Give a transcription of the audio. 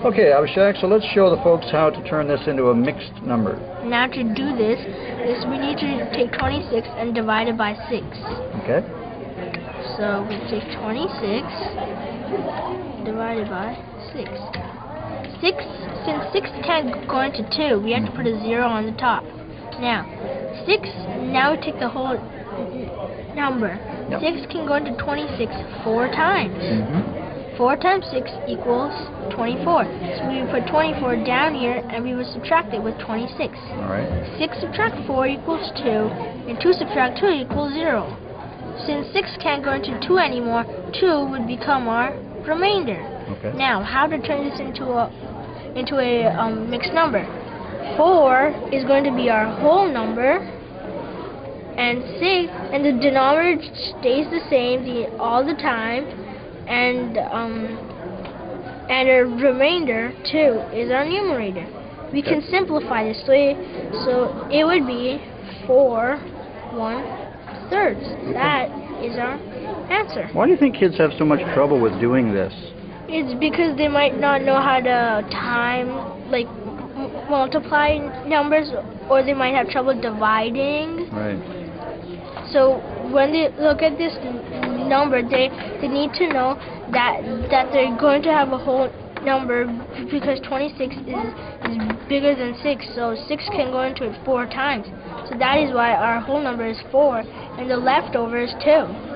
Okay, Abhishek, so let's show the folks how to turn this into a mixed number. Now to do this, is we need to take 26 and divide it by 6. Okay? So we take 26 divided by 6. 6, since 6 can't go into 2, we have to put a 0 on the top. Now, 6, now we take the whole number. Yep. 6 can go into 26 four times. Mm-hmm. 4 times 6 equals 24. So we would put 24 down here and we would subtract it with 26. All right. 6 subtract 4 equals 2, and 2 subtract 2 equals 0. Since 6 can't go into 2 anymore, 2 would become our remainder. Okay. Now, how to turn this into a into a um, mixed number? 4 is going to be our whole number, and 6, and the denominator stays the same the, all the time, and um, and a remainder too is our numerator. We can simplify this way, so it would be four one thirds. That is our answer. Why do you think kids have so much trouble with doing this? It's because they might not know how to time, like m- multiply numbers, or they might have trouble dividing. Right. So when they look at this number, they they need to know that that they're going to have a whole number because 26 is is bigger than 6, so 6 can go into it four times. So that is why our whole number is 4, and the leftover is 2.